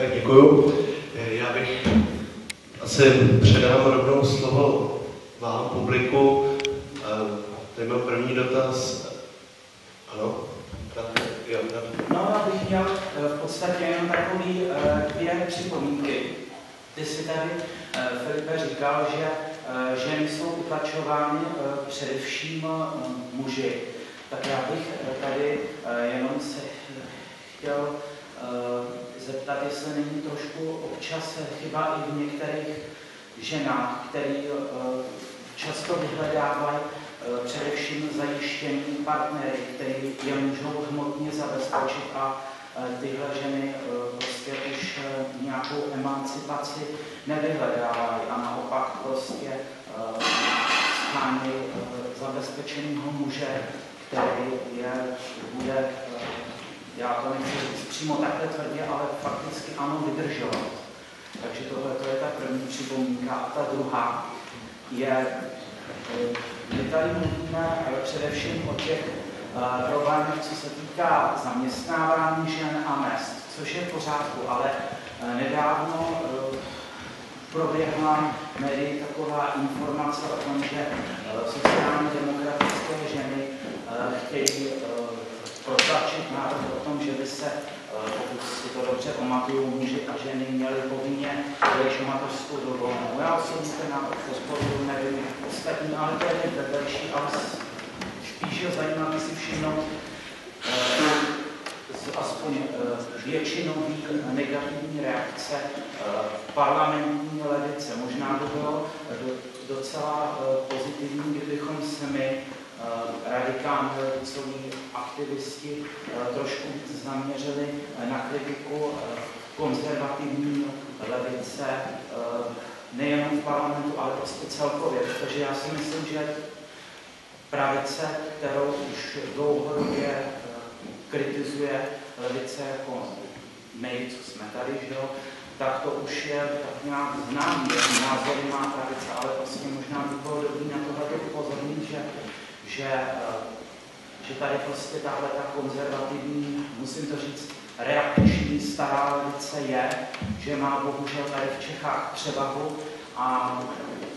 Tak děkuju. Já bych asi předám rovnou slovo vám, publiku. Tady mám první dotaz. Ano? No, já bych měl eh, v podstatě jenom takový eh, dvě připomínky. Ty si tady, eh, Filipe, říkal, že ženy jsou utlačovány především muži. Tak já bych tady jenom se chtěl zeptat, jestli není trošku občas chyba i v některých ženách, které často vyhledávají Eh, především zajištění partnery, který je můžou hmotně zabezpečit a eh, tyhle ženy eh, prostě už nějakou emancipaci nevyhledávají a naopak prostě schání zabezpečeného muže, který je, bude, já to nechci říct přímo takhle tvrdě, ale fakticky ano, vydržovat. Takže tohle to je ta první připomínka. A ta druhá je my tady mluvíme především o těch eh, problémech, co se týká zaměstnávání žen a mest, což je v pořádku, ale eh, nedávno eh, proběhla médii taková informace o tom, že sociálně demokratické ženy chtějí protlačit návrh o tom, že by se, pokud si to dobře pamatuju, muži a ženy měli povinně větší mateřskou dovolenou. Já osobně ten návrh podporuji, nevím, ostatní, ale to je vedlejší, ale spíš je zajímavé si všimnout eh, aspoň eh, většinový negativní reakce eh, parlamentní levice. Možná by bylo docela pozitivní, kdybychom se my radikální levicoví aktivisti trošku víc zaměřili na kritiku konzervativní levice nejenom v parlamentu, ale prostě celkově, protože já si myslím, že pravice, kterou už dlouhodobě eh, kritizuje levice jako my, co jsme tady, že jo, tak to už je tak nějak známý, názory má pravice, ale prostě možná by bylo dobrý na tohle upozornit, že, že, eh, že tady prostě tahle ta konzervativní, musím to říct, reakční stará levice je, že má bohužel tady v Čechách převahu a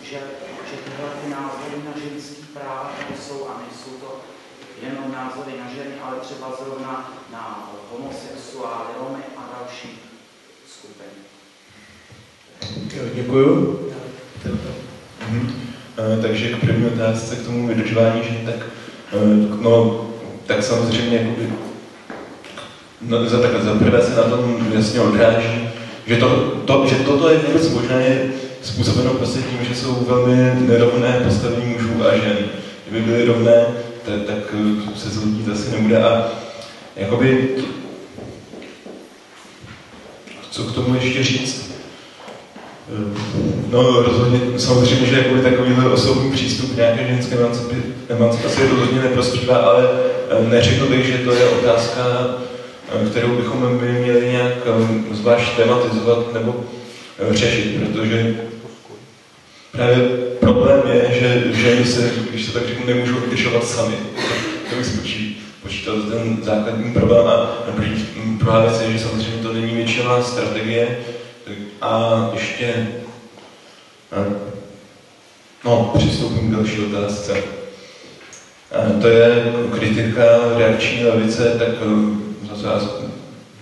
že, že tyhle ty názory na ženský práva jsou a nejsou to jenom názory na ženy, ale třeba zrovna na homosexuály, Romy a další skupiny. Děkuju. Mhm. E, takže k první otázce k tomu vydržování žen, tak, e, no, tak samozřejmě jakoby no, za, tak, za prvé se na tom jasně odráží, že, to, to, že toto je vůbec možné je způsobeno prostě tím, že jsou velmi nerovné postavení mužů a žen. Kdyby byly rovné, tak, tak eh, se zhodnit asi nebude. A jakoby, co k tomu ještě říct? No rozhodně, samozřejmě, že jakoby takovýhle osobní přístup k nějaké ženské emancipaci rozhodně neprospívá, ale eh, neřekl bych, že to je otázka Eh, kterou bychom my měli nějak eh, zvlášť tematizovat nebo řešit, protože právě problém je, že ženy se, když se tak řeknu, nemůžou vydržovat sami. To bych spočí, počítal ten základní problém a druhá věc je, že samozřejmě to není většinová strategie a ještě no, přistoupím k další otázce. A to je kritika reakční levice, tak já,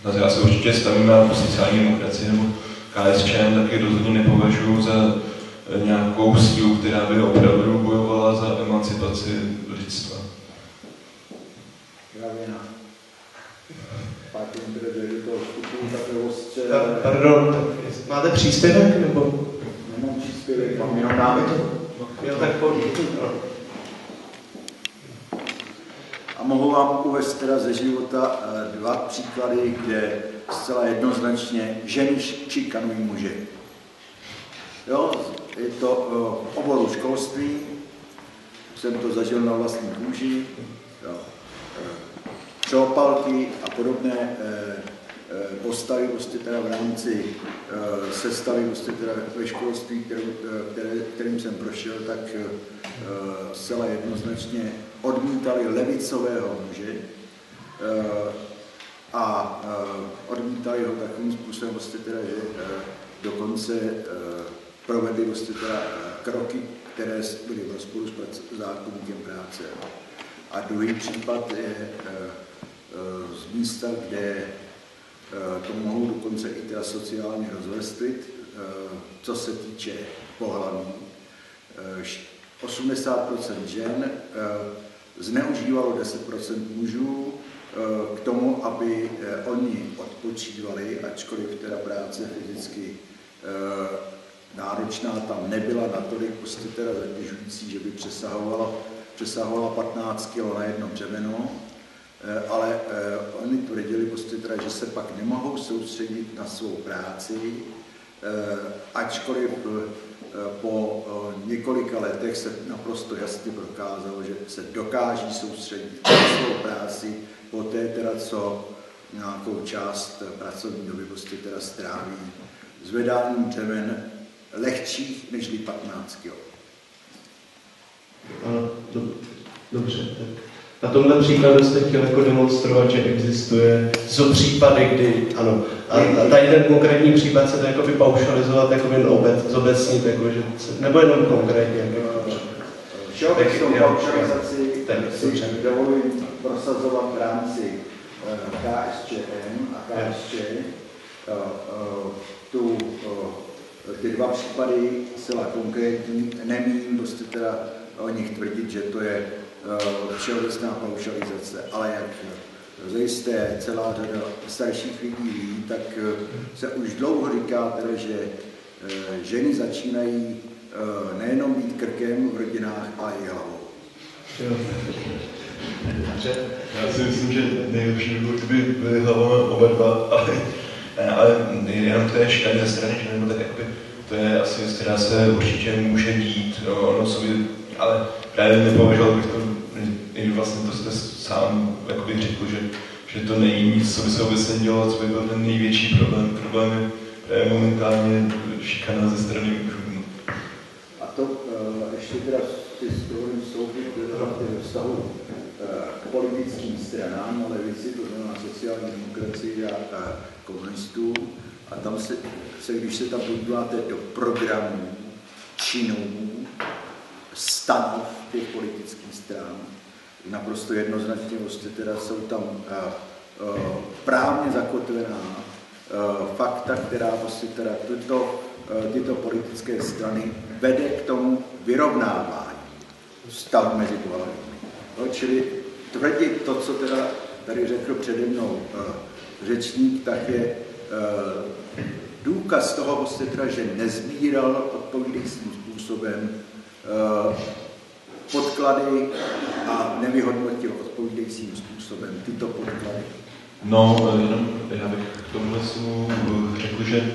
zase já se určitě stavím na sociální demokracii nebo KSČM, taky rozhodně nepovažuji za eh, nějakou sílu, která by opravdu bojovala za emancipaci lidstva. Pardon, máte příspěvek nebo? Nemám příspěvek, mám jenom námitku. Jo, tak pojď. A mohu vám uvést teda ze života eh, dva příklady, kde zcela jednoznačně ženy šikanují muže. Jo, je to eh, v oboru školství, jsem to zažil na vlastní kůži, jo. Přeopalky a podobné postavy prostě teda v rámci sestavy prostě teda ve školství, kterou, které, kterým jsem prošel, tak zcela jednoznačně odmítali levicového muže. a odmítali ho takovým způsobem, vlastně teda, že dokonce provedli vlastně teda kroky, které byly v rozporu s zákonníkem práce. A druhý případ je z místa, kde to mohou dokonce i teda sociálně rozvrstvit, co se týče pohlaví. 80% žen zneužívalo 10% mužů k tomu, aby oni odpočívali, ačkoliv teda práce fyzicky náročná tam nebyla natolik prostě teda zatěžující, že by přesahovala, přesahovala 15 kg na jedno břemeno, ale oni tvrdili prostě teda, že se pak nemohou soustředit na svou práci, ačkoliv po několika letech se naprosto jasně prokázalo, že se dokáží soustředit na svou práci, poté teda, co nějakou část pracovní doby prostě teda stráví zvedáním břemen lehčích než 15 kg. Dobře. Tak na tomhle příkladu jste chtěl jako demonstrovat, že existuje, jsou případy, kdy, ano, a, a tady ten konkrétní případ se to jako paušalizovat, jako jen obec, zobecnit, jako, že se, nebo jenom konkrétně. Jako, Všeobecnou paušalizaci si dovoluji prosazovat v rámci uh, KSČM a KSČ. Uh, uh, tu, ty dva případy zcela konkrétní, nemím prostě teda o nich tvrdit, že to je Eh, všeobecná paušalizace, ale jak zajisté celá řada starších lidí ví, tak eh, se už dlouho říká teda, že eh, ženy začínají nejenom být krkem v rodinách, ale i hlavou. Já si myslím, že nejlepší by byly hlavami oba dva, ale, ale jenom to je škaně strany, že nebo tak jakoby, to je asi která se určitě může dít, no, ono sobě, ale právě nepovažoval bych to i vlastně to jste sám jakoby řekl, že, že to není nic, co by se vůbec nedělo, co by byl ten největší problém. Problém je momentálně šikana ze strany mužů. A to uh, ještě teda s dovolím vstoupit do vztahu uh, k politickým stranám, ale levici, to znamená sociální demokracii a, a komunistů. A tam se, se, když se tam podíváte do programů, činů, stanov těch politických stran, naprosto jednoznačně prostě teda jsou tam uh, uh, právně zakotvená uh, fakta, která prostě teda tyto, tyto politické strany vede k tomu vyrovnávání stav mezi pohlavími. No, čili tvrdit to, co teda tady řekl přede mnou řečník, tak je důkaz toho, prostě teda, že nezbíral odpovídajícím způsobem podklady a nevyhodnotil odpovídajícím způsobem tyto podklady? No, jenom já bych k tomu řekl, že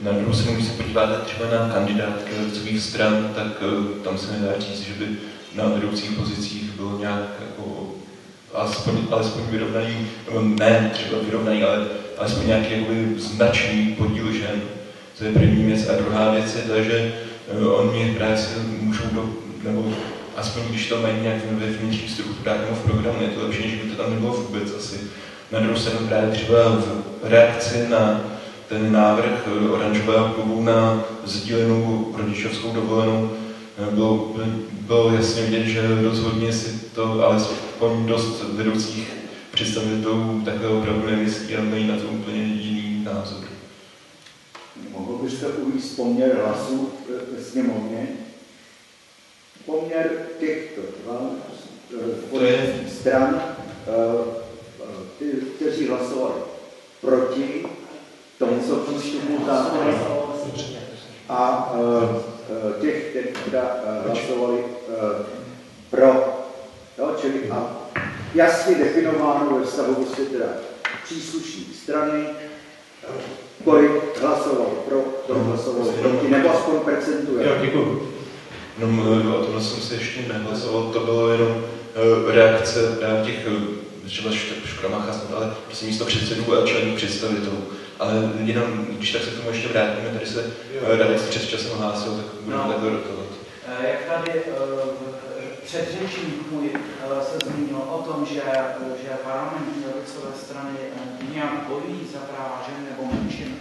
na druhou stranu, když se podíváte třeba na kandidátky levicových stran, tak eh, tam se nedá říct, že by na vedoucích pozicích bylo nějak jako alespoň, alespoň vyrovnaný, ne třeba vyrovnaný, ale alespoň nějaký jakoby značný podíl žen. To je první věc. A druhá věc je ta, že eh, oni právě se můžou do, nebo aspoň když to mají nějak ve vnitřní strukturách nebo v programu, je to lepší, než by to tam nebylo vůbec asi. Na druhou stranu právě třeba v reakci na ten návrh oranžového klubu na sdílenou rodičovskou dovolenou bylo, bylo jasně vidět, že rozhodně si to alespoň dost vedoucích představitelů takhle opravdu nemyslí a mají na to úplně jiný názor. Mohl byste uvést poměr hlasů ve sněmovně? poměr těchto dva stran, ty, kteří hlasovali proti tomu, co přístupu zákona a těch, kteří teda hlasovali pro. Jo, čili a jasně definováno ve vztahu prostě teda příslušní strany, kolik hlasoval pro, kolik hlasoval proti, nebo aspoň percentuálně. Jo, děkuji. No, o tomhle jsem se ještě nehlasoval, to bylo jenom uh, reakce právě těch eh, třeba škramacha, ale prostě místo předsedů a členů představitelů. Ale jenom, když tak se k tomu ještě vrátíme, tady se uh, Radek přes časem hlásil, tak budeme takhle rotovat. Jak tady předřečník můj eh, se zmínil o tom, že, že parlamentní levicové strany nějak bojují za práva žen nebo menšin,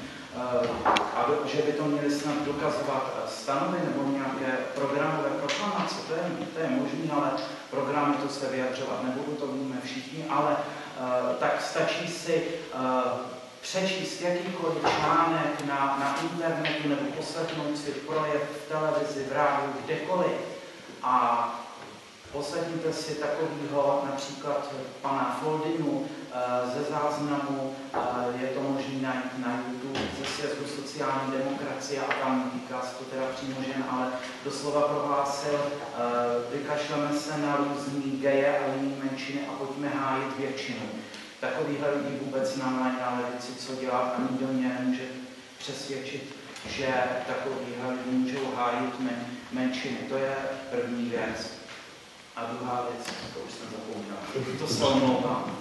a že by to měli snad dokazovat stanovy nebo nějaké programové proklamace, to je, to je možné, ale programy to se vyjadřovat nebudu, to víme všichni, ale tak stačí si přečíst jakýkoliv článek na, na internetu nebo poslechnout si projev v televizi, v rádiu, kdekoliv a poslechněte si takového například pana Foldinu eh, ze záznamu, eh, je to možné najít na YouTube ze sjezdu sociální demokracie a tam týká se to teda přímo žen, ale doslova prohlásil, eh, vykašleme se na různý geje a jiné menšiny a pojďme hájit většinu takovýhle lidi vůbec nám na levici co dělat a nikdo mě nemůže přesvědčit, že takovýhle lidi můžou hájit men, menšiny. To je první věc. A druhá věc, to už jsem zapomněl. To se omlouvám.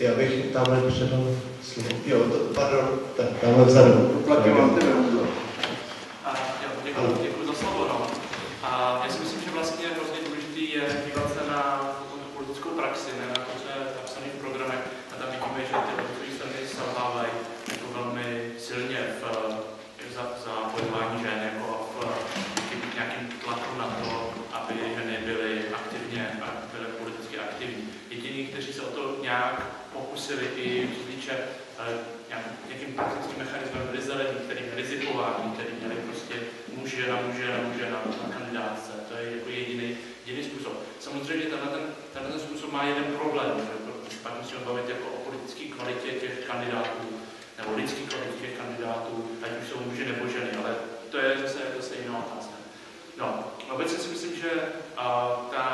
Já bych tamhle předal slovo. Jo, to, pardon, tak tamhle vzadu. Uplatňovám tebe, Honzo. Děkuji za slovo. No. A já si myslím, že vlastně hrozně důležitý je dívat se na politickou praxi, ne na pokusili taktickým mechanismem byli zelení, který rizikování, který měli prostě muže na muže na muže na, na kandidátce. To je jako jediný, jediný způsob. Samozřejmě tenhle ten, tenhle ten způsob má jeden problém, že pak musíme bavit jako o politické kvalitě těch kandidátů, nebo lidské kvalitě těch kandidátů, ať už jsou muži nebo ženy, ale to je zase, zase jiná otázka. No, obecně si myslím, že a, ta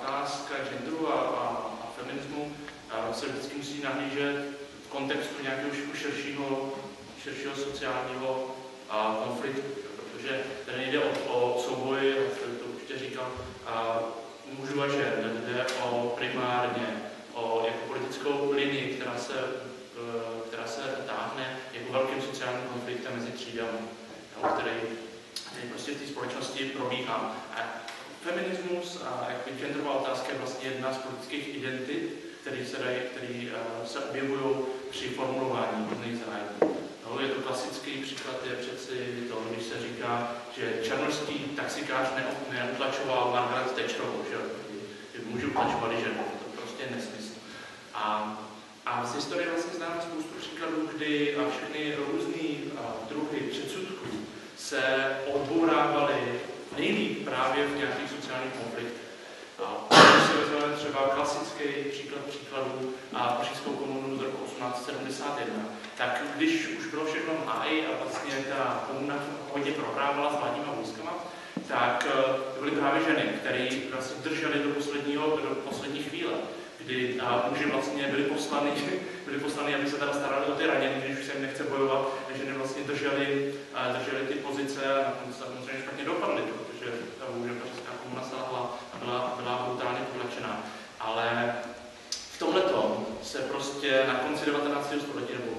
otázka genderu a, a, a feminismu se vždycky musí nahlížet kontextu nějakého širšího, širšího sociálního a, konfliktu, protože tady nejde o, o souboj, to určitě říkal, a, mužů a žen, jde o primárně o jako politickou linii, která se, e, která se táhne jako velkým sociálním konfliktem mezi třídami, který, který prostě v té společnosti probíhá. A feminismus a jako genderová otázka je vlastně jedna z politických identit, který se, dají, který, uh, se objevují při formulování různých zájmů. No, je to klasický příklad, je přeci to, když se říká, že černožský taxikář neutlačoval Margaret Thatcherovou, že můžu utlačovat ženu, to prostě je nesmysl. A, a z historie vlastně známe spoustu příkladů, kdy a všechny různé druhy předsudků se odbourávaly nejlíp právě v nějakých sociálních konfliktech. A když si vezmeme třeba klasický příklad příkladů a pařížskou komunu z roku 1871, tak když už bylo všechno v háji a vlastně ta komuna hodně prohrávala s vládníma vojskama, tak eh, to byly právě ženy, které vlastně držely do, posledního, do poslední chvíle, kdy a muži vlastně byli poslani, byli poslani, aby se teda starali o ty raněny, když už se jim nechce bojovat, že ženy vlastně drželi, drželi ty pozice a nakonec samozřejmě špatně dopadly, protože ta bohužel pařížská komuna selhla byla, byla brutálně potlačená. Ale se prostě na konci 19. století, nebo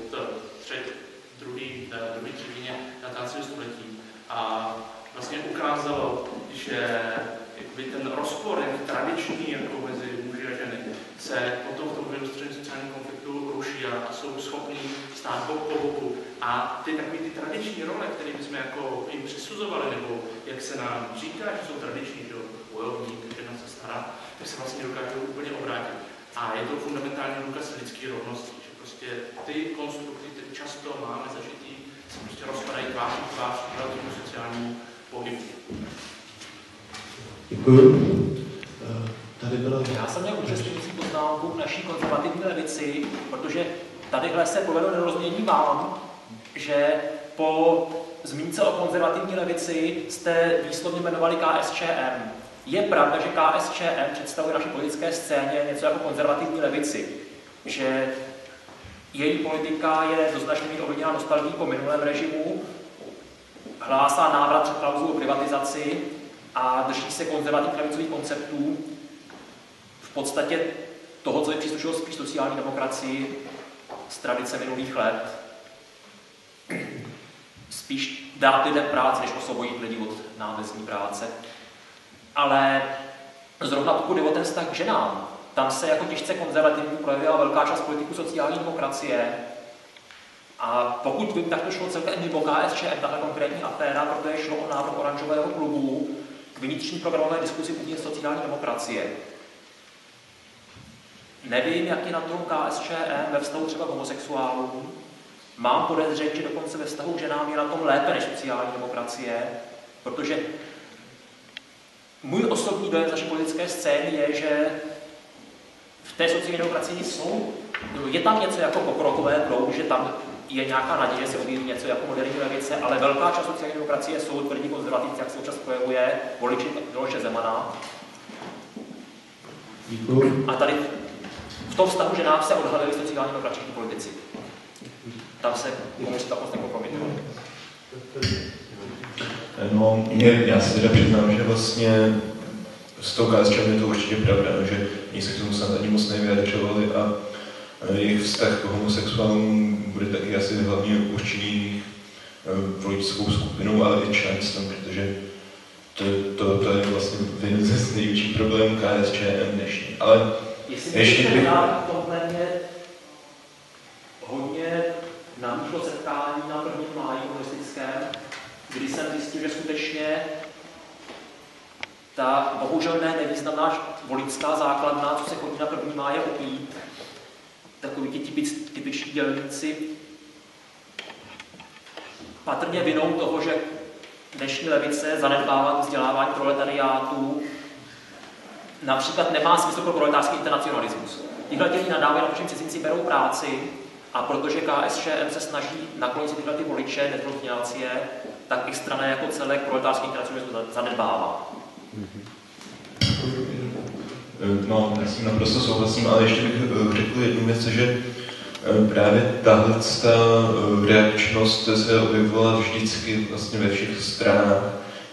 třetí, druhý, eh, druhý třetině 19. století, a vlastně ukázalo, že by ten rozpor jak tradiční jako mezi muži a ženy se potom v tom vyostřeném sociálním konfliktu ruší a, jsou schopní stát bok po boku. A ty takové ty tradiční role, které bychom jako jim přisuzovali, nebo jak se nám říká, že jsou tradiční, že bojovník, žena se stará, tak se vlastně dokážou úplně obrátit. A je to fundamentální důkaz lidské rovnosti, že prostě ty konstrukty, které často máme zažitý, se prostě rozpadají tvář v tvář relativnímu sociálnímu pohybu. Děkuji. Eh, tady byla... Já jsem měl upřesňující poznámku k naší konzervativní levici, protože tadyhle se povedlo nedorozumění vám, že po zmínce o konzervativní levici jste výslovně jmenovali KSČM. Je pravda, že KSČM představuje naší politické scéně něco jako konzervativní levici, že její politika je do značné míry ovlivněna nostalgií po minulém režimu, hlásá návrat před klauzu o privatizaci a drží se konzervativních levicových konceptů v podstatě toho, co je příslušelo spíš sociální demokracii z tradice minulých let. Spíš dát lidem práci, než osvobodit lidi od námezní práce. Ale zrovna pokud jde o ten vztah k ženám, tam se jako těžce konzervativní projevila velká část politiků sociální demokracie. A pokud vím, tak to šlo celkem mimo KSČM, tahle konkrétní aféra, protože šlo o návrh oranžového klubu k vnitřní programové diskusi uvnitř sociální demokracie. Nevím, jak je na tom KSČM ve vztahu třeba k homosexuálům. Mám podezření, že dokonce ve vztahu k ženám je na tom lépe než sociální demokracie, protože můj osobní dojem z naší politické scény je, že v té sociální demokracii jsou, je tam něco jako pokrokové proud, že tam je nějaká naděje, že se objeví něco jako moderní levice, ale velká část sociální demokracie jsou tvrdí konzervativci, jak se občas projevuje voliči Miloše Zemana. Děkuji. A tady v tom vztahu, že nám se odhalili sociální demokratiční politici. Tam se komunisté moc nekompromitují. No, mě, já si teda přiznám, že vlastně s tou KSČM je to určitě pravda, že oni se k tomu snad ani moc nevyjadřovali a jejich vztah k homosexuálům bude taky asi hlavně určený eh, voličskou skupinou, ale i členstvem, protože to, to, to je vlastně jeden z největších problémů KSČM dnešní. Ale Jestli Ještě bych- tomhle mě hodně namíchlo setkání na prvním máji komunistickém, kdy jsem zjistil, že skutečně ta bohužel ne nevýznamná voličská základna, co se chodí na první máje opít, takový ti typiční dělníci, patrně vinou toho, že dnešní levice zanedbává vzdělávání proletariátu, například nemá smysl pro proletářský internacionalismus. Tyhle dělí nadávají, na to, že cizinci berou práci a protože KSČM se snaží nakonec tyhle ty voliče, nezrovňácie, tak i strana jako celek proletářský za- zanedbává. No, já s tím naprosto souhlasím, ale ještě bych eh, řekl jednu věc, že eh, právě tahle ta eh, reakčnost se objevovala vždycky vlastně ve všech stranách,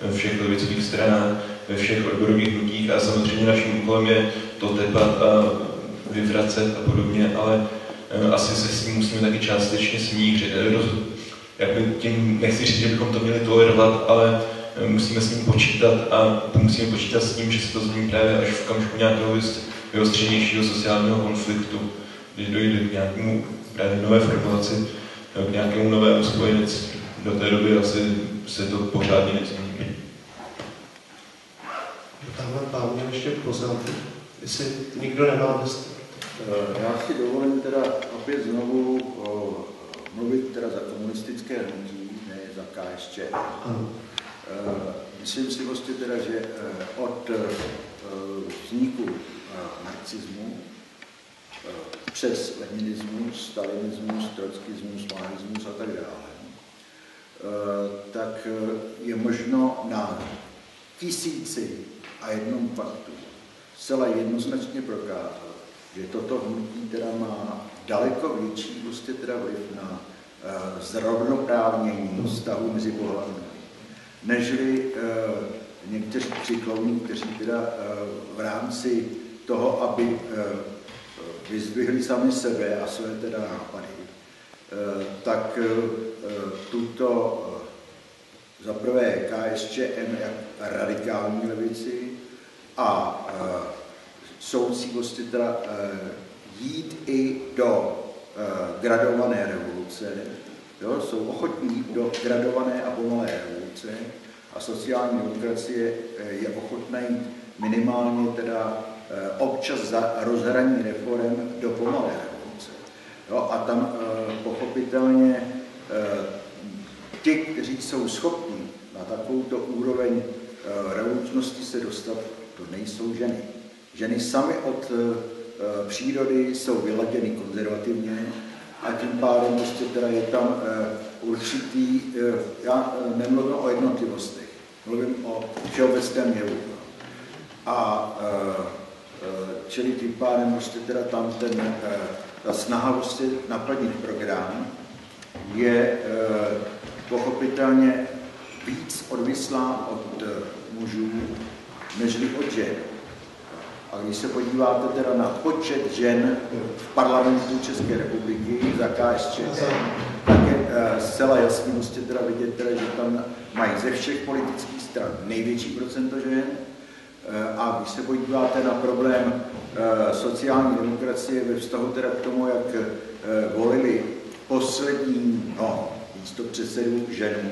ve všech levicových stranách, ve všech odborových hnutích a samozřejmě naším úkolem je to tepat a vyvracet a podobně, ale asi se s tím musíme taky částečně smířit. Jak tím nechci říct, že bychom to měli tolerovat, ale eh, musíme s ním počítat a musíme počítat s tím, že se to změní právě až v okamžiku nějakého vyostřenějšího sociálního konfliktu, kdy dojde k nějakému právě nové formulaci, eh, k nějakému novému spojenectví. Do té doby asi se to pořádně nezmění. Tamhle pán měl ještě poznámku. Jestli nikdo nemá dost. Eh, Já si dovolím teda opět znovu o, mluvit teda za komunistické hnutí, ne za KSČ. Ano. Eh, Myslím si vlastně teda, že eh, od eh, vzniku marxismu přes leninismus, stalinismus, trockismus, maoismus a tak dále, tak je možno na tisíci a jednom faktu zcela jednoznačně prokázat, že toto hnutí teda má daleko větší prostě teda vliv na uh, zrovnoprávnění vztahu mezi pohlavními, nežli uh, někteří přiklovní, kteří teda uh, v rámci toho, aby vyzdvihli sami sebe a své teda nápady, tak tuto za prvé KSČM jak radikální levici a soucí vlastně teda jít i do uh, gradované revoluce, jo, jsou ochotní jít do gradované a pomalé revoluce a sociální demokracie uh, je ochotná jít minimálně teda uh, občas za rozhraní reform do pomalé revoluce. Jo, a tam uh, pochopitelně uh, ti, kteří jsou schopni na takovouto úroveň revolučnosti se dostat, to nejsou ženy. Ženy samy od přírody jsou vyladěny konzervativně a tím pádem prostě teda je tam uh, určitý, uh, já nemluvím o jednotlivostech, mluvím o všeobecném jevu. A čili tím pádem prostě teda tam ten, ta snaha prostě naplnit program je pochopitelně víc odvislá od mužů, nežli od žen. A když se podíváte teda na počet žen v parlamentu České republiky za KSČ, tak je uh, zcela jasně prostě teda vidět, teda, že tam mají ze všech politických stran největší procento žen. A když se podíváte na problém sociální demokracie ve vztahu teda k tomu, jak volili poslední no, místo předsedu ženu,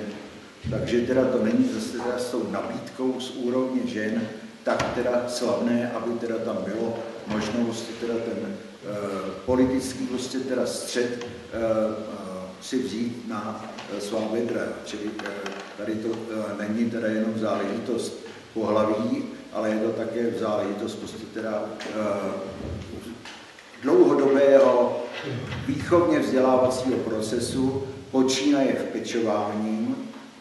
takže teda to není zase teda s tou nabídkou z úrovně žen, tak teda slavné, aby teda tam bylo možnost vlastně teda ten uh, politický prostě teda střed uh, si vzít na uh, svá vedra. Čili uh, tady to uh, není teda jenom záležitost pohlaví, ale je to také záležitost prostě teda uh, dlouhodobého výchovně vzdělávacího procesu, počínaje v pečováním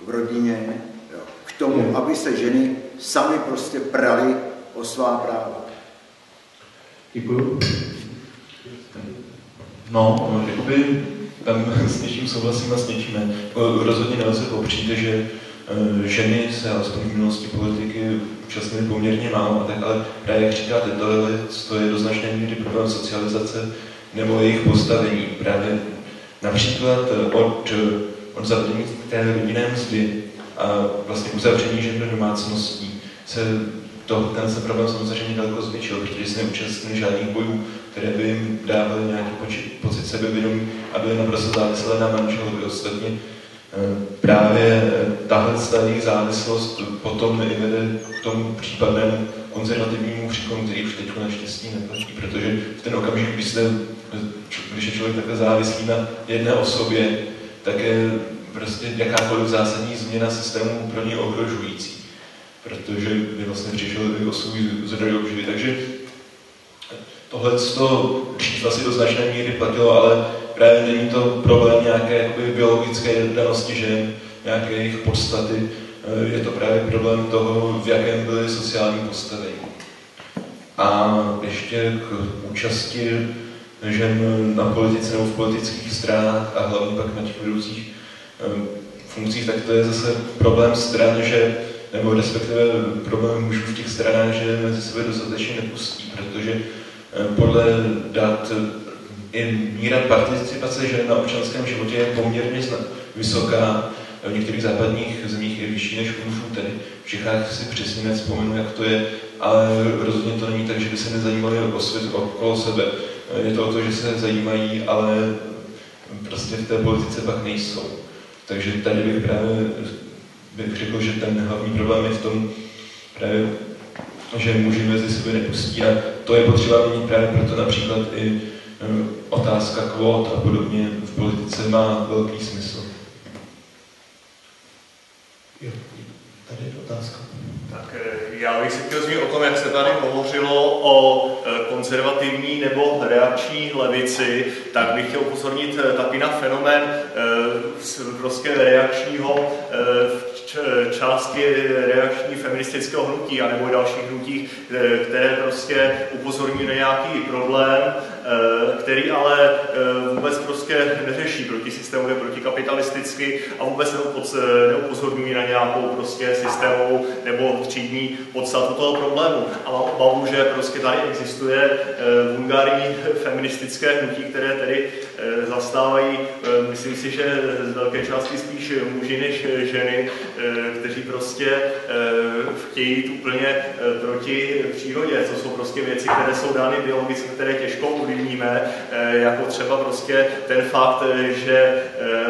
v rodině, jo, k tomu, aby se ženy sami prostě prali o svá práva. Děkuju. No, jakoby tam s něčím souhlasím a s něčím ne. Rozhodně nelze popřít, že eh, ženy se alespoň v minulosti politiky účastnily poměrně málo, a tak, ale právě jak říkáte, to je do značné míry problém socializace nebo jejich postavení. Právě například od, od zavedení té rodinné mzdy a vlastně uzavření žen do domácností se to, ten se problém samozřejmě daleko zvětšil, protože se neúčastnili žádných bojů, které by jim dávaly nějaký počet, pocit sebevědomí a byly naprosto závislé na manželovi. Ostatně eh, právě tahle jejich závislost potom i vede k tomu případnému konzervativnímu příklonu, který už teď naštěstí neplatí, protože v ten okamžik, kdy jste když je člověk takhle závislý na jedné osobě, tak je prostě jakákoliv zásadní změna systému pro ně ohrožující, protože by vlastně přišel o svůj zdroj obživy. Takže tohle to dřív asi do značné míry platilo, ale právě není to problém nějaké jakoby, biologické danosti žen, nějaké jejich podstaty, je to právě problém toho, v jakém byly sociální postavení. A ještě k účasti žen na politice nebo v politických stranách a hlavně pak na těch vedoucích funkcích, tak to je zase problém stran, že nebo respektive problém mužů v těch stranách, že mezi sebe dostatečně nepustí, protože podle dat i míra participace žen na občanském životě je poměrně vysoká, v některých západních zemích je vyšší než u mužů, tedy v Čechách si přesně nevzpomenu, jak to je, ale rozhodně to není tak, že by se nezajímali o svět okolo sebe. Je to o to, že se zajímají, ale prostě v té politice pak nejsou. Takže tady bych právě bych řekl, že ten hlavní problém je v tom, právě, že muži mezi sebe nepustí a to je potřeba měnit právě proto například i eh, otázka kvót a podobně v politice má velký smysl. Jo, tady je otázka. Já bych se chtěl zmínit o tom, jak se tady hovořilo o eh, konzervativní nebo reakční levici, tak bych chtěl upozornit eh, taky na fenomén prostě reakčního části reakční feministického hnutí a nebo dalších hnutí, které prostě upozorňují na nějaký problém, který ale vůbec prostě neřeší proti systémově, proti kapitalisticky a vůbec neupozorňují na nějakou prostě systémovou nebo třídní podstatu toho problému. A mám obavu, že prostě tady existuje eh, vulgární feministické hnutí, které tedy eh, zastávají, eh, myslím si, že z velké části spíš muži než ženy, kteří prostě chtějí jít úplně proti přírodě, co jsou prostě věci, které jsou dány biologicky, které těžko ovlivníme, jako třeba prostě ten fakt, že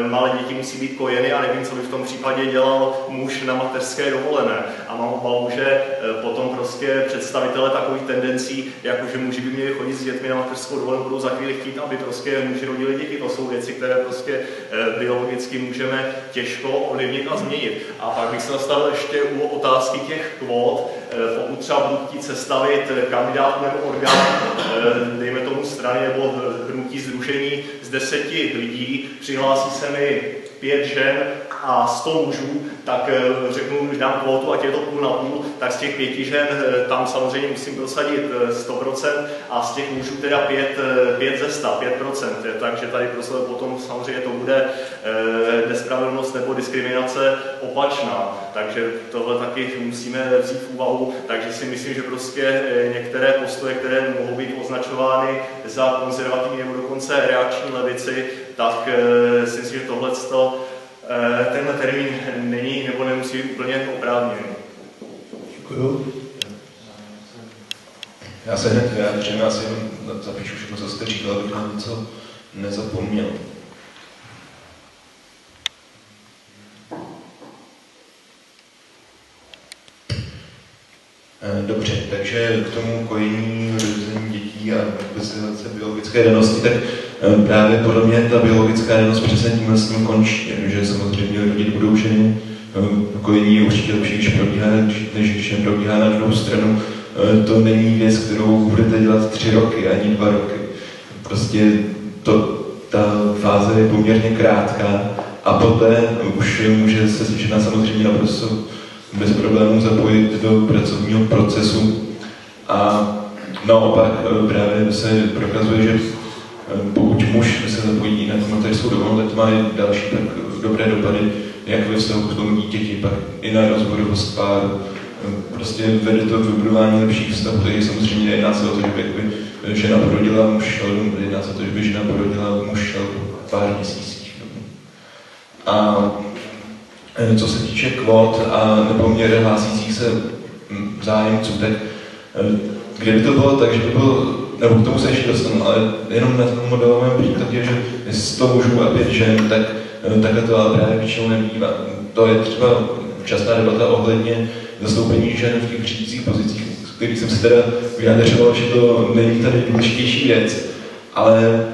malé děti musí být kojeny a nevím, co by v tom případě dělal muž na mateřské dovolené. A mám obavu, že eh, potom prostě představitele takových tendencí, jako že muži by měli chodit s dětmi na mateřskou dovolenou, budou za chvíli chtít, aby prostě muži rodili děti. To jsou věci, které prostě eh, biologicky můžeme těžko ovlivnit a změnit. A pak bych se zastavil ještě u otázky těch kvót. Eh, pokud třeba budu chtít sestavit kandidát nebo orgán, dejme tomu strany nebo hnutí združení z deseti lidí, přihlásí se mi pět žen a sto mužů, tak eh, řeknu, když dám kvotu, ať je to půl na půl, tak z těch pěti žen eh, tam samozřejmě musím prosadit 100% eh, a z těch mužů teda 5, 5 ze 100, 5%. Takže tady prostě potom samozřejmě to bude nespravedlnost nebo diskriminace opačná. Takže tohle taky musíme vzít v úvahu. Takže si myslím, že prostě některé postoje, které mohou být označovány za konzervativní nebo dokonce reakční levici, tak si myslím, že tohle Eh, tenhle termín není nebo nemusí být úplně oprávněný. Děkuju. Já se hned vyjádřím, já si jenom zapíšu všechno, co jste říkal, abych na něco nezapomněl. Eh, dobře, takže k tomu kojení, rození dětí a vysvětlace biologické danosti, tak eh, právě podle mě ta biologická danost přesně tímhle s tím končí, že samozřejmě rodit budou ženy, eh, kojení je určitě lepší, když probíhá, než když neprobíhá na druhou stranu. To není věc, kterou budete dělat tři roky, ani dva roky. Prostě to, ta fáze je poměrně krátká a poté už může se žena samozřejmě naprosto bez problémů zapojit do pracovního procesu. A naopak právě se prokazuje, že pokud muž se zapojí na tu mateřskou dovolenou, má další tak dobré dopady, jak ve vztahu k tomu dítěti, pak i na rozvodovost páru. Eh, prostě vede to k vybudování lepších vztahů, takže samozřejmě nejedná se o to, že by žena porodila, muž šel domů, jedná se o to, že by žena porodila, muž šel pár měsících domů. A Eh, co se týče kvot a nepoměr hlásících se hm, zájemců, tak eh, kdyby to bylo tak, že by byl, nebo k tomu se ještě dostanu, ale jenom na tom modelovém příkladě, že je 100 mužů a 5 žen, tak eh, takhle to ale právě většinou nebývá. To je třeba častá debata ohledně zastoupení žen v těch řídících pozicích, z kterých jsem se teda vyjádřoval, že to není tady důležitější věc, ale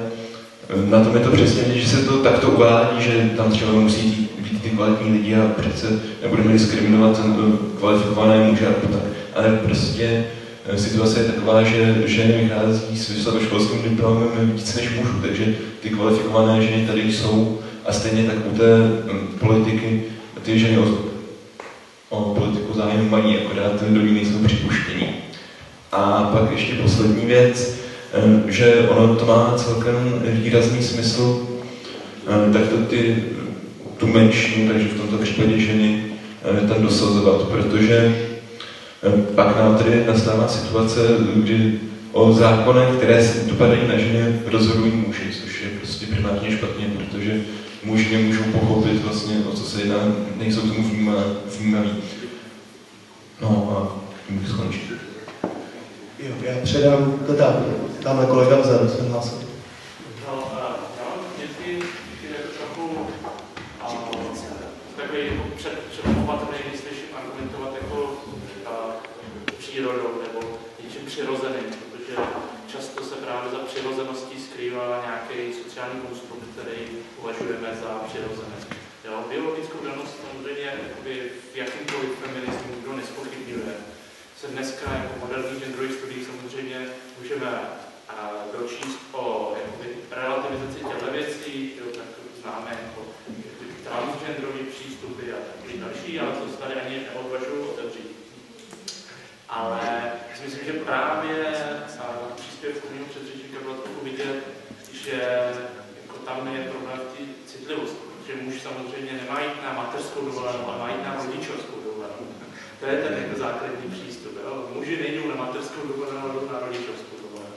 na tom je to přesně že se to takto uvádí, že tam třeba musí ty kvalitní lidi a přece nebudeme diskriminovat kvalifikované muže a tak. Ale prostě eh, situace je taková, že ženy vychází s vysokoškolským diplomem víc než mužů, takže ty kvalifikované ženy tady jsou a stejně tak u té hm, politiky ty ženy o, o politiku zájem mají, akorát do ní nejsou připuštění. A pak ještě poslední věc, eh, že ono to má celkem výrazný smysl, eh, tak to ty tu menšinu, takže v tomto případě ženy, eh, tam dosazovat, protože eh, pak nám tady nastává situace, kdy o zákonech, které se dopadají na ženy, rozhodují muži, což je prostě primárně špatně, protože muži nemůžou pochopit vlastně, o co se jedná, nejsou tomu vnímaví. No a tím bych skončil. Jo, já předám to tam, tamhle kolega vzadu se hlásil. Přírodou nebo něčím přirozeným, protože často se právě za přirozeností skrývá nějaký sociální konstrukt, který považujeme za přirozený. Jo, biologickou danost samozřejmě jakoby v jakýmkoliv feminismu nikdo nespochybňuje. Se dneska jako moderní genderových studií samozřejmě můžeme dočíst o jakoby, relativizaci těchto věcí, jo, tak známe jako transgenderový přístupy a takový další, ale to se tady ani neodvažuju otevřít ale si myslím, že právě v příspěvku mého předřečníka bylo trochu vidět, že jako tam je problém v té citlivosti, že muž samozřejmě nemá jít na mateřskou dovolenou, ale má jít na rodičovskou dovolenou. To je ten jako základní přístup. Jo? Muži nejdou na mateřskou dovolenou, ale na rodičovskou dovolenou.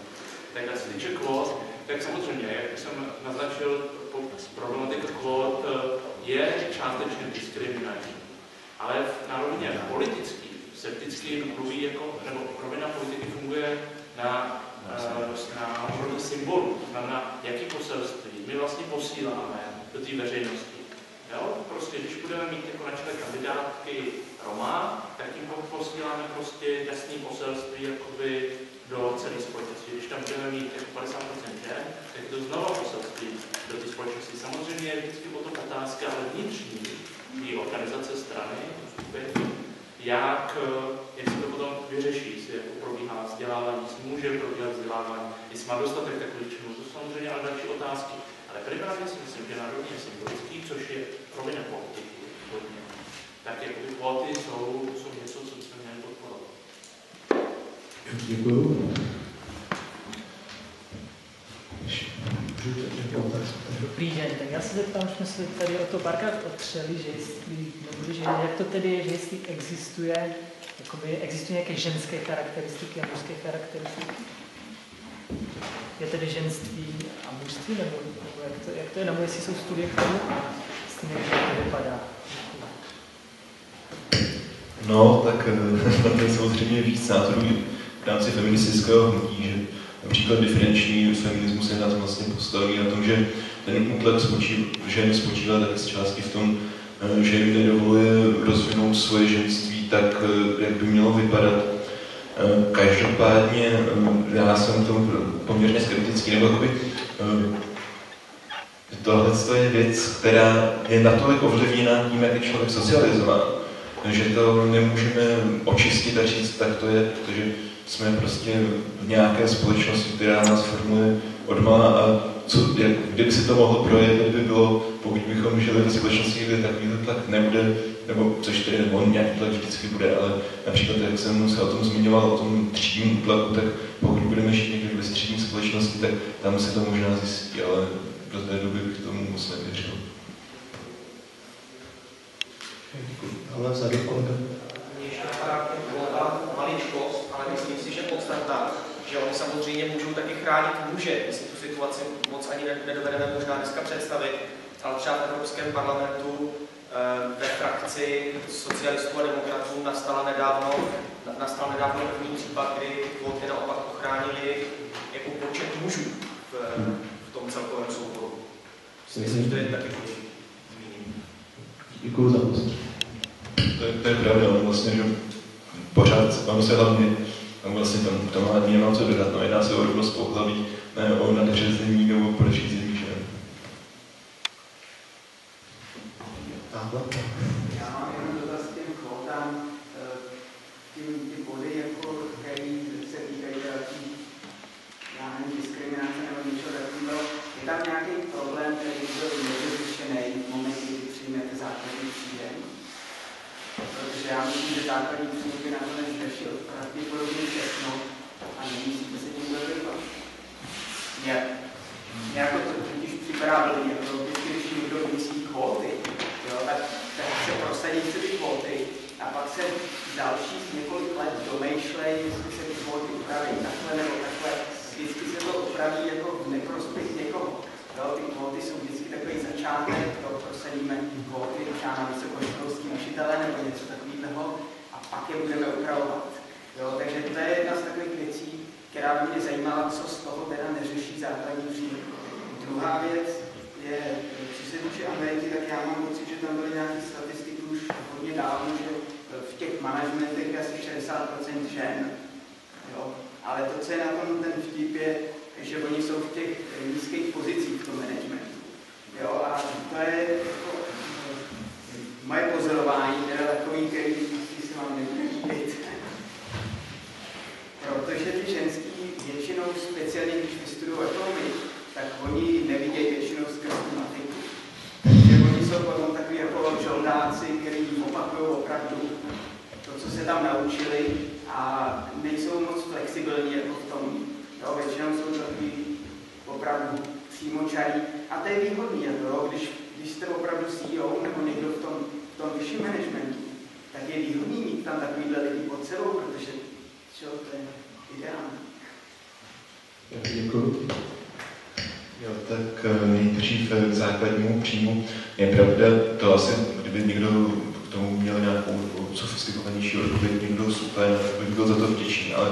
Tak a se týče kvót, tak samozřejmě, jak jsem naznačil, problematika kvót eh, je částečně diskriminační. Ale na rovině politické se vždycky mluví jako, nebo rovina politiky funguje na, eh, na, na úrovni symbolu, znamená, jaký poselství my vlastně posíláme do té veřejnosti. Jo? Prostě, když budeme mít jako na čele kandidátky Roma, tak tím posíláme prostě jasný poselství jakoby do celé společnosti. Když tam budeme mít jako 50% žen, tak to znova poselství do té společnosti. Samozřejmě je vždycky potom otázka, ale vnitřní organizace strany, jak, eh, jak se to potom vyřeší, jestli jako probíhá vzdělávání, jestli může probíhat vzdělávání, jestli má dostatek takových činů, to jsou samozřejmě ale další otázky. Ale primárně si myslím, že na rovině symbolický, což je rovina politiky, hodně, tak jako ty kvóty jsou, jsou něco, co bychom měli podporovat. Děkuju. Dobrý den, tak já se zeptám, jsme se tady o to párkrát otřeli, že jestli, nebo že jak to tedy je, že jestli existuje, jakoby, existují nějaké ženské charakteristiky a mužské charakteristiky. Je tedy ženství a mužství, nebo, nebo jak, to, jak to je, nebo jestli jsou studie k tomu jestli nevíš, jak to vypadá. No, tak na to je samozřejmě víc názorů. v rámci feministického hnutí, že například diferenční feminismus je nás vlastně postaví na tom, že ten útlak žen spočívá tak z části v tom, eh, že jim nedovoluje rozvinout svoje ženství tak, eh, jak by mělo vypadat. Eh, každopádně já jsem tomu poměrně skeptický, nebo jakoby, tohle je věc, která je natolik ovlivněná tím, jak je člověk socializován, že to nemůžeme očistit a říct, tak to je, protože jsme prostě v nějaké společnosti, která nás formuje odmala a co, jak, kdyby si to mohlo projevit, by bylo, pokud bychom žili ve společnosti, kde takovýhle tlak nebude, nebo což tedy on nějaký tlak vždycky bude, ale například, jak jsem se o tom zmiňoval, o tom třídním tlaku, tak pokud budeme žít někde ve střední společnosti, tak tam se to možná zjistí, ale do té doby bych tomu moc nevěřil. Ale vzadu kolega. Maličkost, ale myslím si, že podstatná, že oni samozřejmě můžou taky chránit muže. My si tu situaci moc ani nedovedeme možná dneska představit, ale třeba v Evropském parlamentu eh, ve frakci socialistů a demokratů nastala nedávno, nastal nedávno první případ, kdy kvóty naopak ochránili jako počet mužů v, v tom celkovém souboru. Myslím, že to je taky důležité. Děkuji za post. To je, to je pravda, ale vlastně, že pořád, mám se hlavně tam vlastně tam, tam ale nemám co dodat, no jedná se o rovnost pohlaví, ne o nadřazení nebo podřízení žen. Já mám jenom dotaz k těm kvótám, eh, tím, ty body, jako, který se týkají další, já nevím, diskriminace nebo něčeho takového. Je tam nějaký problém, který byl nevyřešený v momentě, kdy přijmete základní příjem? Protože já myslím, že základní příjem by nakonec řešil pravděpodobně všechno a nemusíte se tím zabývat. Nějak, nějak to totiž připadá blbě, jako vždycky, když někdo myslí kvóty, jo, tak, tak se prosadí se ty kvóty a pak se další několik let domýšlej, jestli se ty kvóty upraví takhle nebo takhle. Vždycky se to upraví jako v neprospěch někoho. Jo, ty kvóty jsou vždycky takový začátek, to prosadíme kvóty třeba na vysokoškolský učitele nebo něco takového a pak je budeme upravovat. Jo, takže to je jedna z takových věcí, která by mě zajímala, co z toho teda neřeší základní příjem. Druhá věc je, co se týče Ameriky, tak já mám pocit, že tam byly nějaké statistiky už hodně dávno, že v těch managementech je asi 60% žen. Jo. Ale to, co je na tom ten vtip, je, že oni jsou v těch nízkých pozicích v tom managementu. Jo, a to je jako, moje pozorování, teda takový, který si vám nebude líbit. Protože ty ženský většinou, speciálně když vystudují ekonomii, tak oni nevidějí většinou skrz matiku. Takže oni jsou potom takový jako žoldáci, kteří opakují opravdu to, co se tam naučili a nejsou moc flexibilní jako v tom. Jo, většinou jsou takový opravdu přímočarí. A to je výhodný, jako, jo, když, když jste opravdu CEO nebo někdo v tom, v tom vyšším managementu, tak je výhodný mít tam takovýhle lidi pod sebou, protože čo, to je ideální. Děkuji. Jo, tak eh, nejdřív k základnímu příjmu. Je pravda, to asi, kdyby někdo k tomu měl nějakou sofistikovanější odpověď, někdo super, bych byl za to vděčný, ale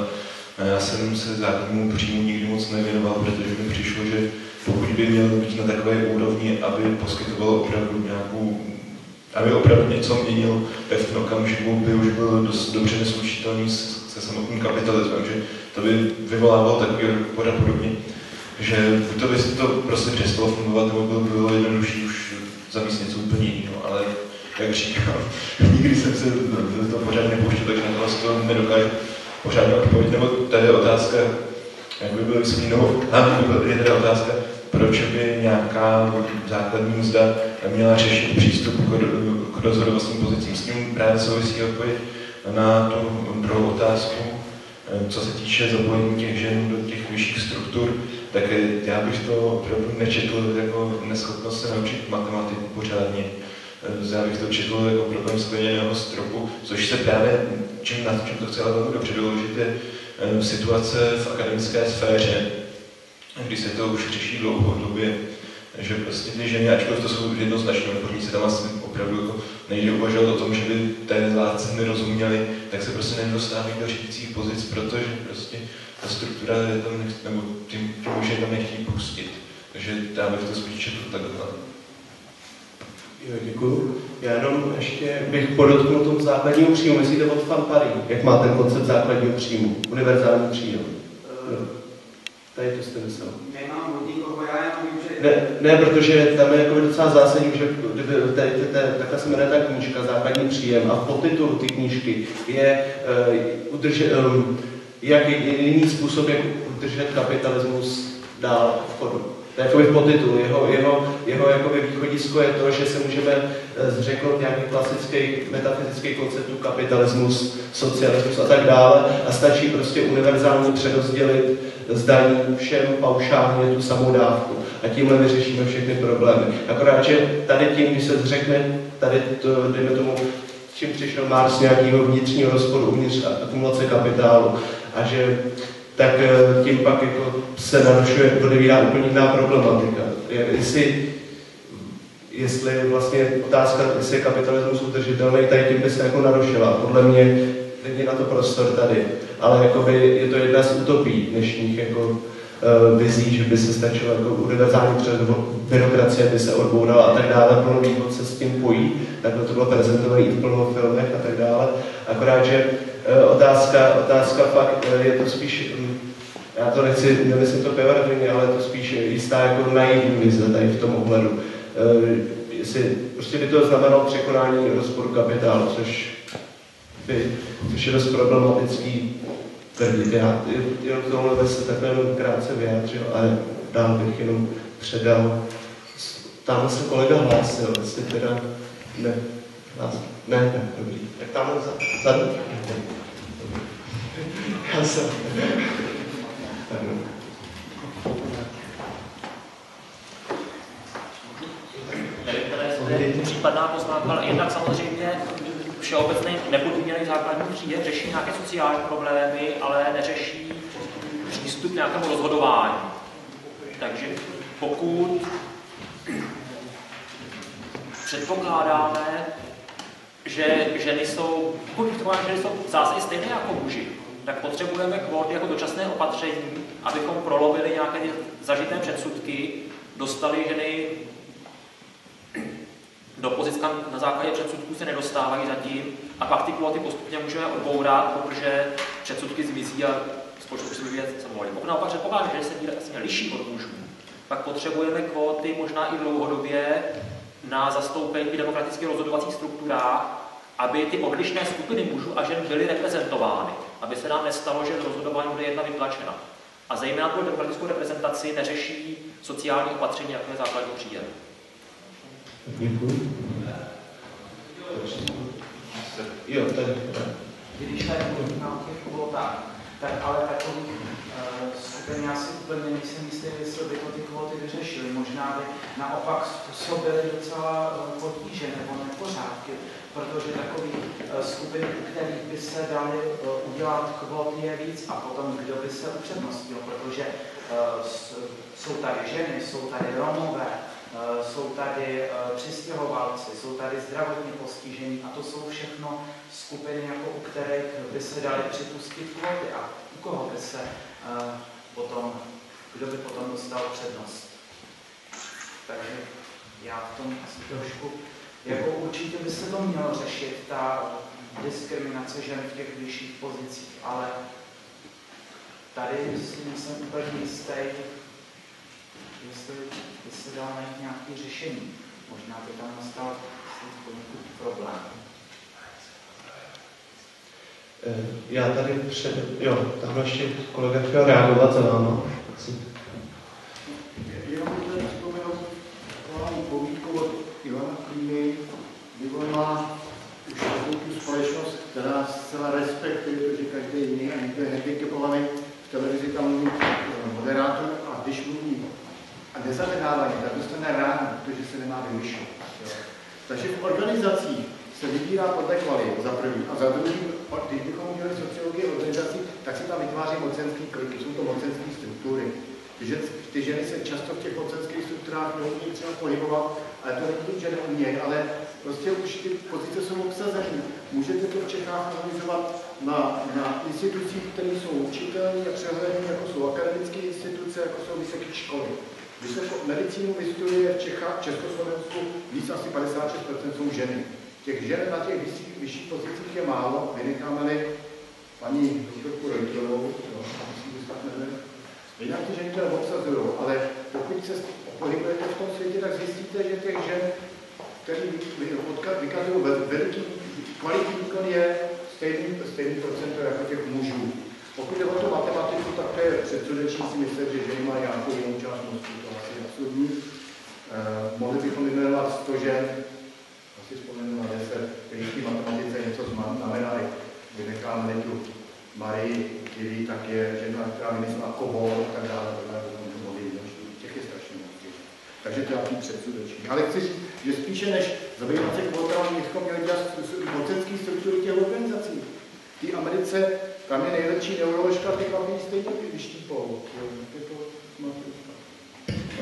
eh, já jsem se základnímu příjmu nikdy moc nevěnoval, protože mi přišlo, že pokud by měl být na takové úrovni, aby poskytoval opravdu nějakou, aby opravdu něco měnil v tom okamžiku, by už byl dost dobře neslučitelný se samotným kapitalismem, že to by vyvolávalo takový podobně že to by si to prostě přestalo fungovat, nebo bylo, bylo jednodušší už zamíst něco úplně jiného, ale jak říkám, nikdy jsem se toho pořád nepouštěl, takže na to to nedokážu pořádně odpovědět, nebo tady je otázka, jak by byl vysoký, nebo je tady otázka, proč by nějaká základní mzda měla řešit přístup k, k rozhodovacím pozicím. S tím právě souvisí odpověď na tu druhou otázku, co se týče zapojení těch žen do těch vyšších struktur, tak já bych to opravdu nečetl jako neschopnost se naučit matematiku pořádně. Já bych to četl jako problém skleněného stropu, což se právě, čím na čem to chci ale velmi dobře doložit, je eh, situace v akademické sféře, kdy se to už řeší dlouhodobě, že prostě ty ženy, ačkoliv to jsou jednoznačné odborníci, tam asi opravdu jako nejde uvažovat o tom, že by té látce nerozuměli, tak se prostě nedostávají do řídících pozic, protože prostě ta struktura je tam, nech, nebo tím, tím už je tam nechtějí pustit. Takže já bych to spíš četl takhle. Jo, děkuju. Já jenom ještě bych podotknul tomu základnímu příjmu. Myslíte od fanfary, jak má ten koncept základního příjmu? Univerzální příjem. Jo. Tady to jste myslel. Nemám od nikoho, já jenom vím, že... Ne, ne, protože tam je jako docela zásadní, že kdyby tady, tady, takhle se jmenuje ta knížka, základní příjem, a v podtitulu ty knížky je uh, udrže, um, jak jiný způsob, jak udržet kapitalismus dál v chodu. To je jakoby v podtitulu. Jeho, jeho, jeho jakoby východisko je to, že se můžeme eh, zřeknout nějaký klasický metafyzický konceptů kapitalismus, socialismus a tak dále a stačí prostě univerzálně přerozdělit zdaní všem paušálně tu samou dávku a tímhle vyřešíme všechny problémy. Akorát, že tady tím, když se zřekne tady to, dejme tomu, čím přišel Mars nějakého vnitřního rozporu uvnitř akumulace kapitálu a že tak eh, tím pak jako se narušuje, odevírá úplně jiná problematika. Jestli, jestli vlastně otázka, jestli je kapitalismus udržitelný, tady tím by se jako narušila. Podle mě není na to prostor tady. Ale jakoby je to jedna z utopí dnešních jako, uh, vizí, že by se stačilo jako univerzální byrokracie by se odbourala a tak dále, plno výhod se s tím pojí, takhle to bylo prezentované i v plno filmech a tak dále. Akorát, že uh, otázka, otázka fakt uh, je to spíš um, já to nechci, nemyslím to pejorativně, ale je to spíš jistá jako naivní vize tady v tom ohledu. Jestli, prostě by to znamenalo překonání rozporu kapitálu, což, by, což je dost problematický tvrdit. Já jenom k tomuhle se takhle jenom krátce vyjádřil, ale dál bych jenom předal. Tam se kolega hlásil, jestli teda ne, ne, ne, dobrý. Tak tam za, za, já jsem. Nevím, případná poznámka, ale jednak samozřejmě všeobecný nepodmíněný základní příjem řeší nějaké sociální problémy, ale neřeší přístup nějakému rozhodování. Takže pokud předpokládáme, že ženy jsou, pokud předpokládáme, že ženy jsou v zásadě stejné jako muži, tak potřebujeme kvóty jako dočasné opatření, abychom prolobili nějaké zažité předsudky, dostali ženy do pozic, kam na základě předsudků se nedostávají zatím a pak ty kvóty postupně můžeme odbourat, protože předsudky zmizí a společnost se vyvíjet samovolně. Pokud naopak předpokládáme, že se výrazně liší od mužů, pak potřebujeme kvóty možná i dlouhodobě na zastoupení v demokratických rozhodovacích strukturách, aby ty odlišné skupiny mužů a žen byly reprezentovány, aby se nám nestalo, že rozhodování bude jedna vytlačena. A zejména pro demokratickou reprezentaci neřeší sociální opatření jako je základní příjem. Děkuji. Jo, tady. Když tady mluvíme o těch kvotách, tak ale takových uh, skupin já si úplně nejsem jistý, jestli by to ty kvóty vyřešily. Možná by naopak způsobily docela uh, potíže nebo nepořádky, protože takových uh, skupin, u kterých by se daly udělat kvóty je víc a potom kdo by se upřednostil, protože jsou tady ženy, jsou tady Romové, Eh, jsou tady eh, přistěhovalci, jsou tady zdravotně postižení a to jsou všechno skupiny, jako u kterých by se dali připustit kvóty a u koho by se eh, potom, kdo by potom dostal přednost. Takže já v tom asi trošku, jako určitě by se to mělo řešit, ta diskriminace žen v těch vyšších pozicích, ale tady si nejsem úplně jistý, jestli by se dá najít nějaké řešení. Možná by tam nastal poněkud problém. Eh, já tady před... Jo, tam ještě kolega chtěl reagovat za náma. Jenom bych vzpomenout takovou povídku od Ivana Klímy, kdy on má už takovou tu společnost, která zcela respektuje to, že každý jiný, ani to je handicapovaný, v televizi tam mluví moderátor a když mluví a tak dostane ráno, protože se nemá vymýšlet. Takže v organizacích se vybírá podle kvalit za první a za druhý, když bychom měli sociologii organizací, tak se tam vytváří mocenský kroky, jsou to mocenské struktury. Ty, ty ženy se často v těch mocenských strukturách neumí třeba pohybovat, ale to není že neumějí, ale prostě už ty pozice jsou obsazené. můžete to v Čechách analyzovat na, na institucích, které jsou učitelní a přehlední, jako jsou akademické instituce, jako jsou vysoké školy. Vysoko, medicínu vystuduje v Čechách, Československu víc asi 56% jsou ženy. Těch žen na těch vyšších, vyšších pozicích je málo, vynecháme-li paní doktorku tak jmenuje. Jinak ty ženy to ale pokud se pohybujete v tom světě, tak zjistíte, že těch žen, který vykazují veliký kvalitní výkon, je stejný, stejný procento jako těch mužů. Pokud jde o tu matematiku, tak to je předsudečný si myslet, že ženy mají nějakou jinou část mozku, absurdní. Eh, mohli bychom vyjmenovat 100 žen, asi vzpomenu na 10, který v matematice něco znamenají. Vynecháme tu Marii Curie, tak je žena, která vymyslela kobol a tak dále, tak dále, bychom mohli těch je strašně moc. Takže to je nějaký předsudečný. Ale chci říct, že spíše než zabývat se kvotami, bychom měli dělat mocenský struktury těch organizací. Té Americe, tam je nejlepší neuroložka, ty chlapí stejně vyštípou.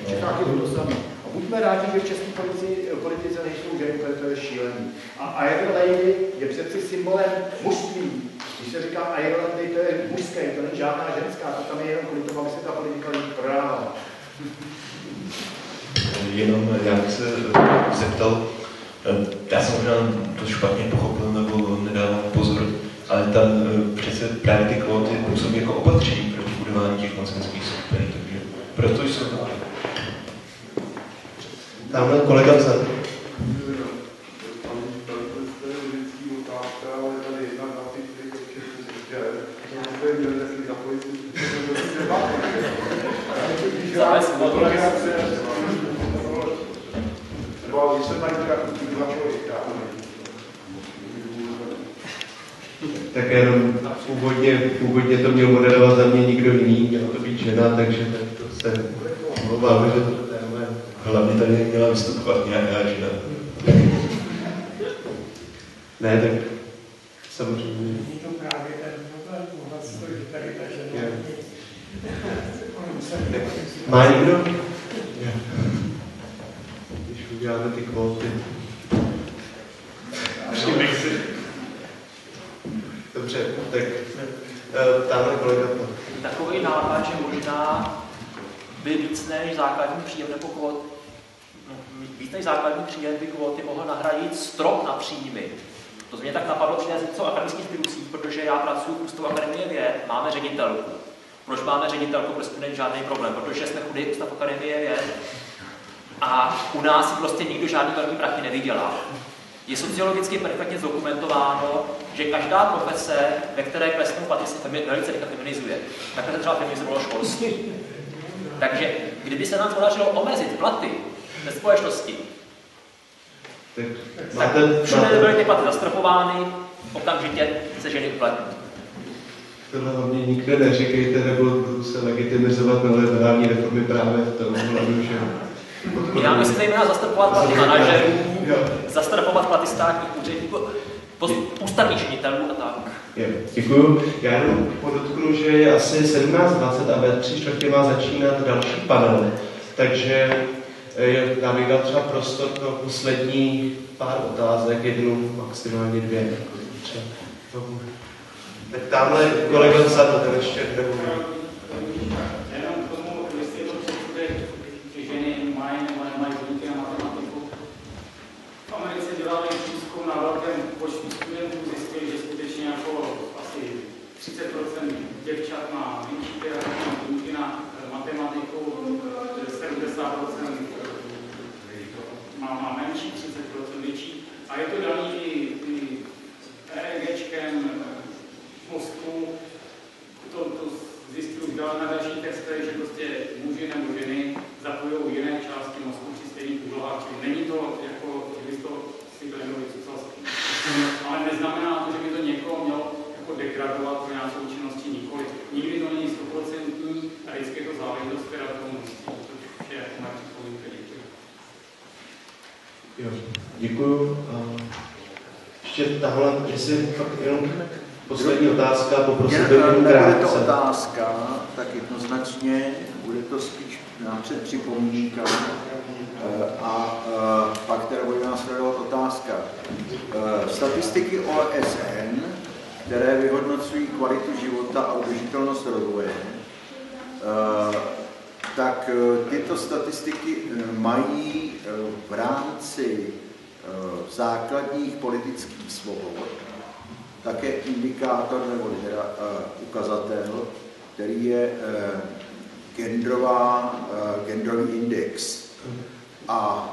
V Čechách je to samé. A buďme rádi, že v české politici, politice nejsou ženy, to je šílený. A Iron Lady je přeci symbolem mužství. Když se říká Iron Lady, to je mužské, to není žádná ženská, to tam je jenom kvůli tomu, aby se ta politika líp prodávala. Jenom já bych se zeptal, já jsem možná to špatně pochopil nebo nedával pozor, ale tam eh, přece právě ty kvóty působí jako opatření proti budování těch mocenských skupin, takže proto jsou to. Tamhle kolega vzadu. Tak jenom původně, původně to měl moderovat za mě nikdo jiný, měla to být žena, takže to se omlouvám, že to Hlavně tady měla vystupovat nějaká žena. Ne, tak samozřejmě. Je to právě ten problém že tady ta žena. Má někdo? Když uděláme ty kvóty. Dobře, tak uh, tamhle kolega to. Takový nápad, že možná by víc než základní příjem nebo kvot, no, víc než základní příjem by kvóty mohl nahradit strop na příjmy. To mě tak napadlo přinést něco akademických institucí, protože já pracuji v Ústavu Akademie věd, máme ředitelku. Proč máme ředitelku? Prostě není žádný problém, protože jsme chudý Ústav Akademie věd a u nás prostě nikdo žádný velký prachy nevydělá. Je sociologicky perfektně zdokumentováno, že každá profese, ve které klesnou platy, se velice rychle feminizuje. Takhle se třeba feminizovalo školství. Takže kdyby se nám podařilo omezit platy ve společnosti, tak, tak všude byly ty platy zastropovány, okamžitě se ženy uplatní. Tohle hlavně nikde neříkejte, nebo budu se legitimizovat na liberální reformy právě v tom hledu, že... Já myslím zejména zastropovat platy manažerů, zastropovat platy státních úředníků, ústavních činitelů a tak. Jo, děkuju. Já jenom podotknu, že je asi 17.20 a ve tři čtvrtě má začínat další panel. Takže já bych dal třeba prostor pro poslední pár otázek, jednu, maximálně dvě. Třeba. Tak tamhle kolega vzadu, ten ještě nemluví. Jenom k tomu, jestli to předsudek, že ženy mají nebo nemají hodinky na matematiku. V Americe dělali výzkum na velkém počtu studentů, zjistili, že skutečně jako asi 30% děvčat má menší hodinky na matematiku, 70% má, má menší, 30% větší. A je to daný i, i EEGčkem, mozku, to, to zjistil už dál na další testech, že prostě muži nebo ženy zapojují jiné části mozku při stejných úlohách. Čili není to jako, že by to si kledou vycucalský. Ale neznamená to, že by to někoho mělo jako degradovat do nějakou činnosti nikoli. Nikdy to není 100% a vždycky je to záležitost, která to musí. To je jako na připomínka. Děkuji. Jo, děkuju. Ještě tahle, jestli fakt jenom Poslední otázka, poprosím do jenom krátce. to otázka, tak jednoznačně bude to spíš napřed připomínka a pak teda bude následovat otázka. Statistiky OSN, které vyhodnocují kvalitu života a udržitelnost rozvoje, tak tyto statistiky mají v rámci základních politických svobod také indikátor nebo teda ukazatel, který je genderová, genderový index. A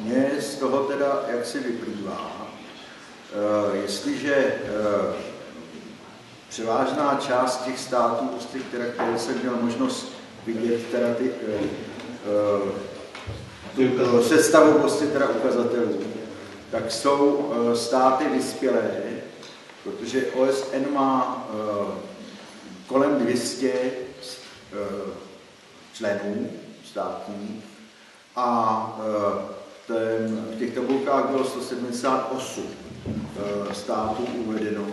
mně z toho teda, jak si vyplývá, jestliže převážná část těch států, prostě, které, které jsem měl možnost vidět, teda ty, tu představu prostě teda ukazatelů, tak jsou státy vyspělé, protože OSN má kolem 200 členů státních a ten, v těch tabulkách bylo 178 států uvedeno.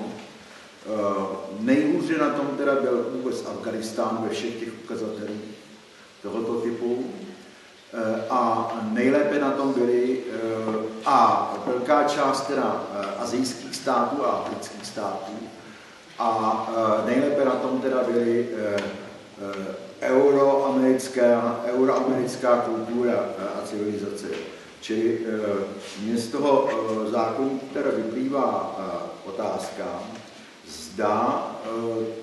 Nejhůře na tom teda byl vůbec Afganistán ve všech těch ukazatelích tohoto typu. A nejlépe na tom byly a velká část teda azijských států a afrických států. A nejlépe na tom teda byly euroamerická, euroamerická kultura a civilizace. Čili mě z toho zákonníku teda vyplývá otázka, zda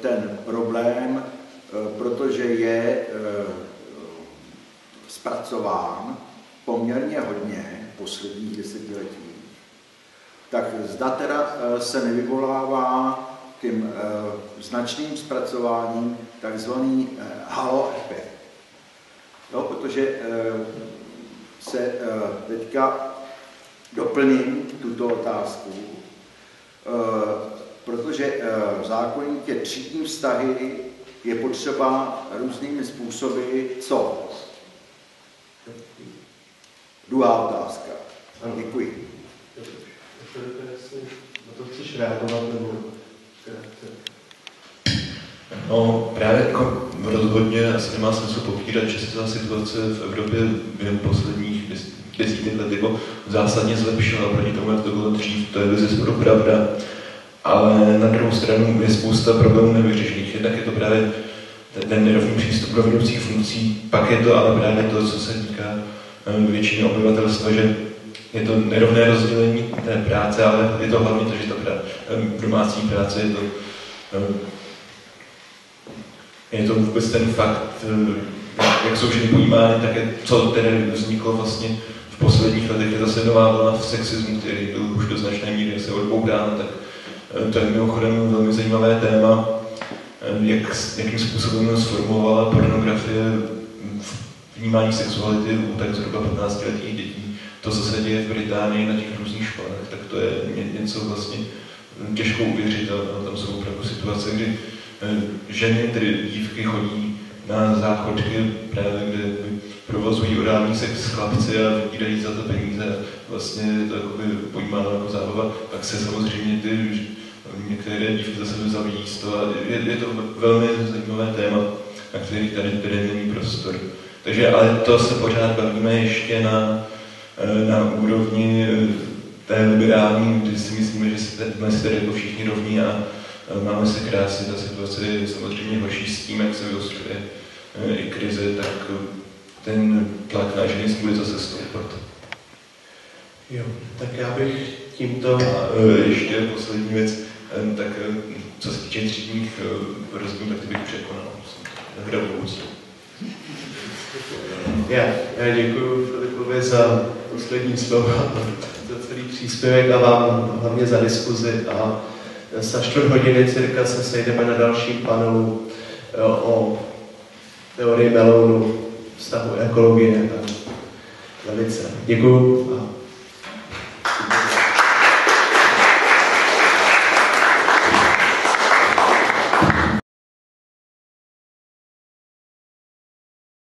ten problém, protože je zpracován poměrně hodně posledních desetiletí, tak zda teda se nevyvolává tím značným zpracováním takzvaný halo efekt. Jo, protože se teďka doplním tuto otázku, protože v zákonník třídní vztahy je potřeba různými způsoby co? Druhá otázka. Děkuji. Na to No, právě jako rozhodně asi nemá smysl popírat, že se ta situace v Evropě během posledních desítek let jako zásadně zlepšila proti tomu, jak to bylo dřív. To je bez pravda. Ale na druhou stranu je spousta problémů nevyřešených. Jednak je to právě ten nerovný přístup k vedoucích funkcí, pak je to ale právě to, co se týká většiny obyvatelstva, že je to nerovné rozdělení té práce, ale je to hlavně to, že ta prá- domácí práce je to je to vůbec ten fakt, jak jsou ženy pojímány, také co tedy vzniklo vlastně v posledních letech, je zase nová vlna v sexismu, který byl už do značné míry se odbourán, tak to je mimochodem velmi zajímavé téma, jak, jakým způsobem sformulovala pornografie vnímání sexuality u tak zhruba 15-letých dětí. To, co se děje v Británii na těch různých školách, tak to je něco vlastně těžko uvěřit a tam jsou opravdu situace, kdy ženy, tedy dívky, chodí na záchodky, právě kde provozují orální sex chlapci a vybírají za to peníze. Vlastně je to jakoby pojímáno jako zábava. Pak se samozřejmě ty některé dívky za sebe zavíjí z toho. Je, je to velmi zajímavé téma, na který tady, tady není prostor. Takže ale to se pořád bavíme ještě na, na úrovni té liberální, kdy si myslíme, že jsme dnes tady jako všichni rovní a máme se krásně, ta situace je samozřejmě horší s tím, jak se vyostřuje i krize, tak ten tlak na ženy bude zase stoupat. Jo, tak já bych tímto... A ještě poslední věc, tak co se týče třídních rozdílů, tak ty bych překonal. Revolucí. Já, já děkuji Filipovi za poslední slovo, za celý příspěvek a vám hlavně za diskuzi a za čtvrt hodiny cirka se sejdeme na dalším panelu o teorii melounu, vztahu ekologie a levice. Děkuji